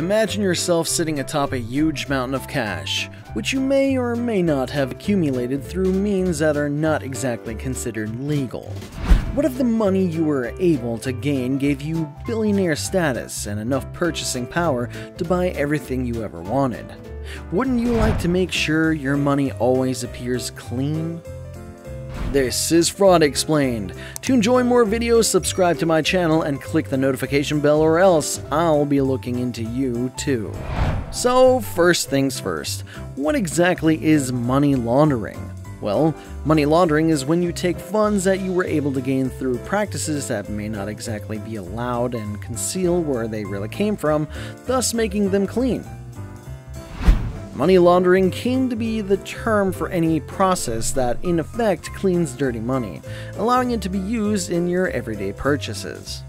Imagine yourself sitting atop a huge mountain of cash, which you may or may not have accumulated through means that are not exactly considered legal. What if the money you were able to gain gave you billionaire status and enough purchasing power to buy everything you ever wanted? Wouldn't you like to make sure your money always appears clean? This is Fraud Explained. To enjoy more videos, subscribe to my channel and click the notification bell or else I'll be looking into you too. So, first things first, what exactly is money laundering? Well, money laundering is when you take funds that you were able to gain through practices that may not exactly be allowed and conceal where they really came from, thus making them clean. Money laundering came to be the term for any process that, in effect, cleans dirty money, allowing it to be used in your everyday purchases.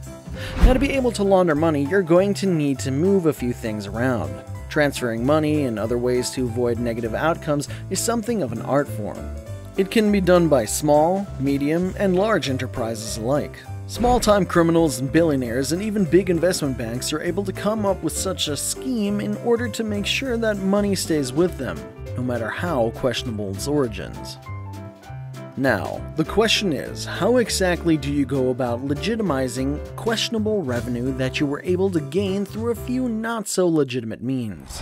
Now, to be able to launder money, you're going to need to move a few things around. Transferring money and other ways to avoid negative outcomes is something of an art form. It can be done by small, medium, and large enterprises alike. Small time criminals and billionaires and even big investment banks are able to come up with such a scheme in order to make sure that money stays with them, no matter how questionable its origins. Now, the question is, how exactly do you go about legitimizing questionable revenue that you were able to gain through a few not so legitimate means?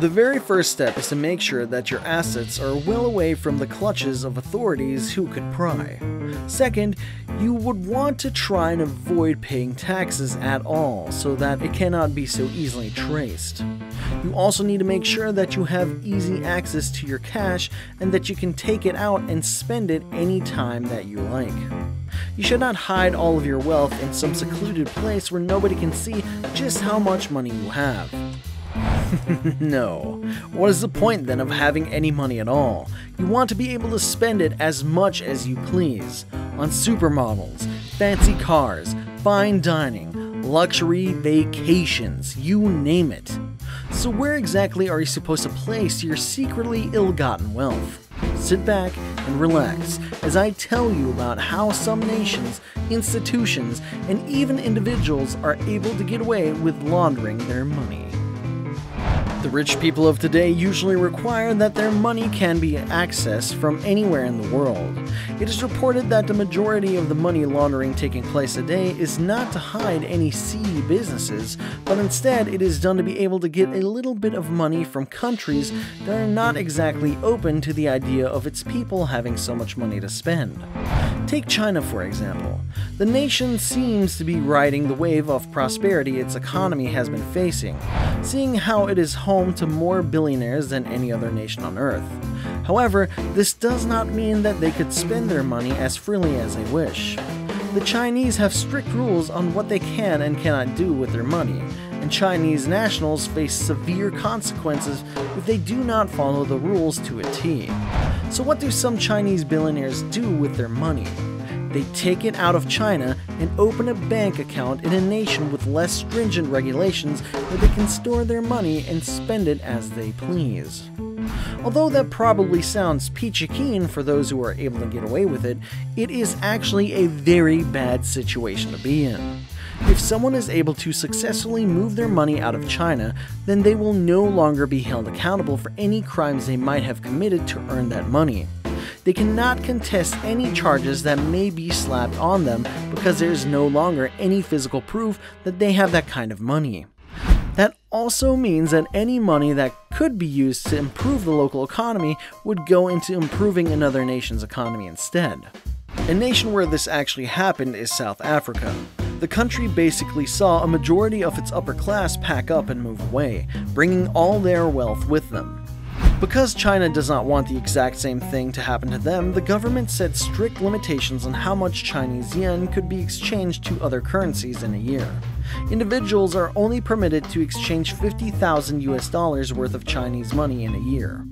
The very first step is to make sure that your assets are well away from the clutches of authorities who could pry. Second, you would want to try and avoid paying taxes at all so that it cannot be so easily traced. You also need to make sure that you have easy access to your cash and that you can take it out and spend it any time that you like. You should not hide all of your wealth in some secluded place where nobody can see just how much money you have. no. What is the point then of having any money at all? You want to be able to spend it as much as you please on supermodels, fancy cars, fine dining, luxury vacations, you name it. So, where exactly are you supposed to place your secretly ill gotten wealth? Sit back and relax as I tell you about how some nations, institutions, and even individuals are able to get away with laundering their money. The rich people of today usually require that their money can be accessed from anywhere in the world. It is reported that the majority of the money laundering taking place today is not to hide any seedy businesses, but instead it is done to be able to get a little bit of money from countries that are not exactly open to the idea of its people having so much money to spend. Take China, for example. The nation seems to be riding the wave of prosperity its economy has been facing, seeing how it is home to more billionaires than any other nation on earth. However, this does not mean that they could spend their money as freely as they wish. The Chinese have strict rules on what they can and cannot do with their money, and Chinese nationals face severe consequences if they do not follow the rules to a T. So, what do some Chinese billionaires do with their money? They take it out of China and open a bank account in a nation with less stringent regulations where they can store their money and spend it as they please. Although that probably sounds peachy keen for those who are able to get away with it, it is actually a very bad situation to be in. If someone is able to successfully move their money out of China, then they will no longer be held accountable for any crimes they might have committed to earn that money they cannot contest any charges that may be slapped on them because there is no longer any physical proof that they have that kind of money. That also means that any money that could be used to improve the local economy would go into improving another nation's economy instead. A nation where this actually happened is South Africa. The country basically saw a majority of its upper class pack up and move away, bringing all their wealth with them. Because China does not want the exact same thing to happen to them, the government set strict limitations on how much Chinese yen could be exchanged to other currencies in a year. Individuals are only permitted to exchange 50,000 US dollars worth of Chinese money in a year.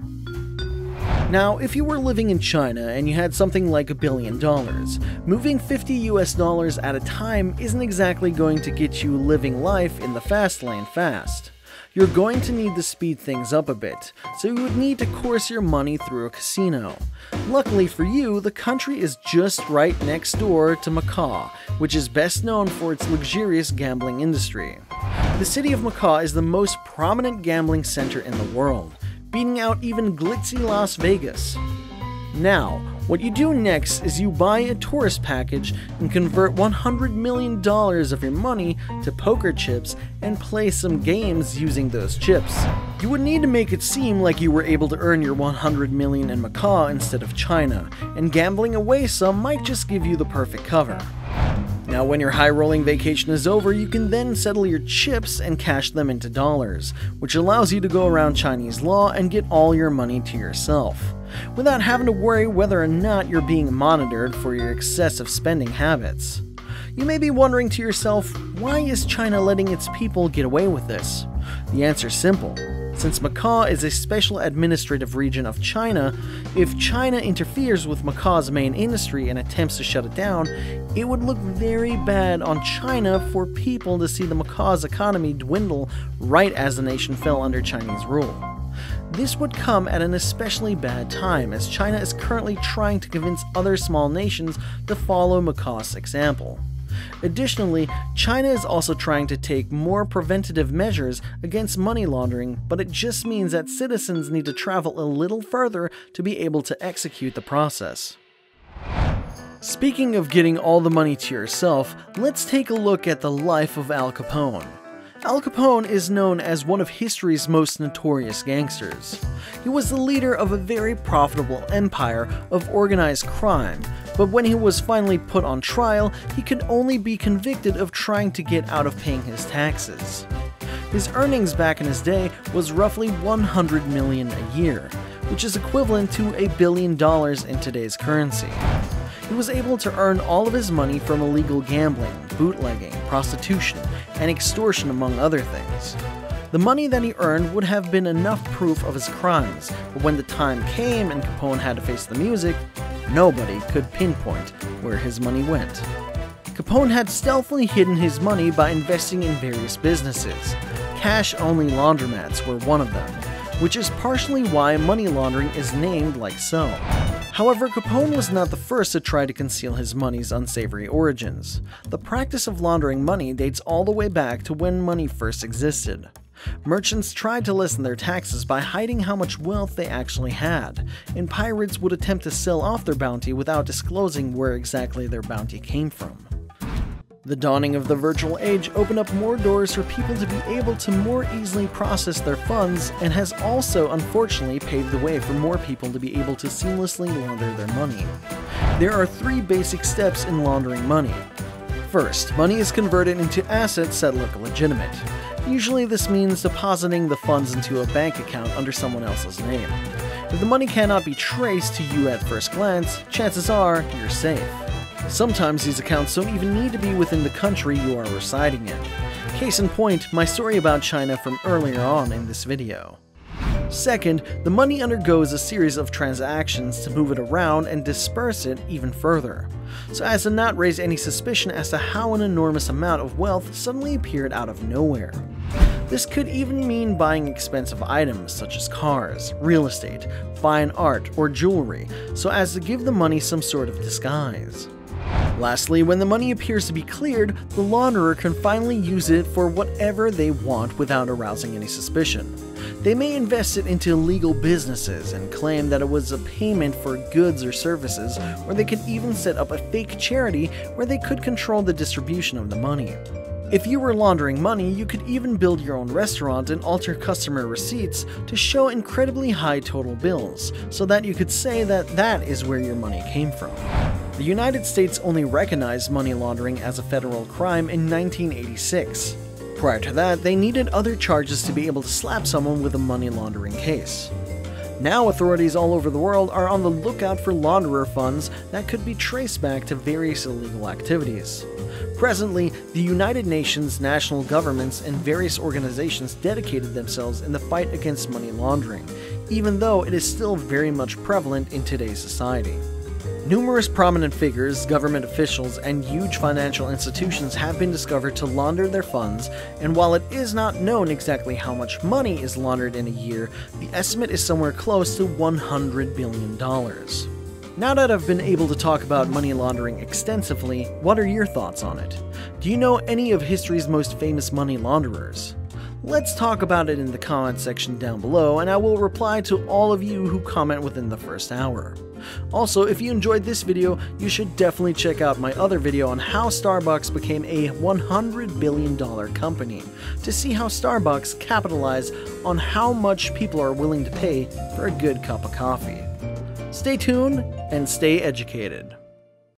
Now, if you were living in China and you had something like a billion dollars, moving 50 US dollars at a time isn't exactly going to get you living life in the fast lane fast you're going to need to speed things up a bit, so you would need to course your money through a casino. Luckily for you, the country is just right next door to Macau, which is best known for its luxurious gambling industry. The city of Macau is the most prominent gambling center in the world, beating out even glitzy Las Vegas. Now, what you do next is you buy a tourist package and convert $100 million of your money to poker chips and play some games using those chips. You would need to make it seem like you were able to earn your 100 million in Macau instead of China, and gambling away some might just give you the perfect cover. Now, when your high rolling vacation is over, you can then settle your chips and cash them into dollars, which allows you to go around Chinese law and get all your money to yourself, without having to worry whether or not you're being monitored for your excessive spending habits. You may be wondering to yourself, why is China letting its people get away with this? The answer's simple since Macau is a special administrative region of China, if China interferes with Macau's main industry and attempts to shut it down, it would look very bad on China for people to see the Macau's economy dwindle right as the nation fell under Chinese rule. This would come at an especially bad time, as China is currently trying to convince other small nations to follow Macau's example. Additionally, China is also trying to take more preventative measures against money laundering, but it just means that citizens need to travel a little further to be able to execute the process. Speaking of getting all the money to yourself, let's take a look at the life of Al Capone. Al Capone is known as one of history's most notorious gangsters. He was the leader of a very profitable empire of organized crime, but when he was finally put on trial, he could only be convicted of trying to get out of paying his taxes. His earnings back in his day was roughly 100 million a year, which is equivalent to a billion dollars in today's currency. He was able to earn all of his money from illegal gambling, bootlegging, prostitution, and extortion, among other things. The money that he earned would have been enough proof of his crimes, but when the time came and Capone had to face the music, nobody could pinpoint where his money went. Capone had stealthily hidden his money by investing in various businesses. Cash only laundromats were one of them, which is partially why money laundering is named like so. However, Capone was not the first to try to conceal his money's unsavory origins. The practice of laundering money dates all the way back to when money first existed. Merchants tried to lessen their taxes by hiding how much wealth they actually had, and pirates would attempt to sell off their bounty without disclosing where exactly their bounty came from. The dawning of the virtual age opened up more doors for people to be able to more easily process their funds and has also unfortunately paved the way for more people to be able to seamlessly launder their money. There are three basic steps in laundering money. First, money is converted into assets that look legitimate. Usually this means depositing the funds into a bank account under someone else's name. If the money cannot be traced to you at first glance, chances are you're safe. Sometimes these accounts don't even need to be within the country you are residing in. Case in point, my story about China from earlier on in this video. Second, the money undergoes a series of transactions to move it around and disperse it even further, so as to not raise any suspicion as to how an enormous amount of wealth suddenly appeared out of nowhere. This could even mean buying expensive items such as cars, real estate, fine art, or jewelry, so as to give the money some sort of disguise. Lastly, when the money appears to be cleared, the launderer can finally use it for whatever they want without arousing any suspicion. They may invest it into legal businesses and claim that it was a payment for goods or services, or they could even set up a fake charity where they could control the distribution of the money. If you were laundering money, you could even build your own restaurant and alter customer receipts to show incredibly high total bills, so that you could say that that is where your money came from. The United States only recognized money laundering as a federal crime in 1986. Prior to that, they needed other charges to be able to slap someone with a money laundering case. Now, authorities all over the world are on the lookout for launderer funds that could be traced back to various illegal activities. Presently, the United Nations, national governments, and various organizations dedicated themselves in the fight against money laundering, even though it is still very much prevalent in today's society. Numerous prominent figures, government officials, and huge financial institutions have been discovered to launder their funds, and while it is not known exactly how much money is laundered in a year, the estimate is somewhere close to $100 billion. Now that I've been able to talk about money laundering extensively, what are your thoughts on it? Do you know any of history's most famous money launderers? Let's talk about it in the comment section down below, and I will reply to all of you who comment within the first hour. Also, if you enjoyed this video, you should definitely check out my other video on how Starbucks became a $100 billion company, to see how Starbucks capitalized on how much people are willing to pay for a good cup of coffee. Stay tuned and stay educated.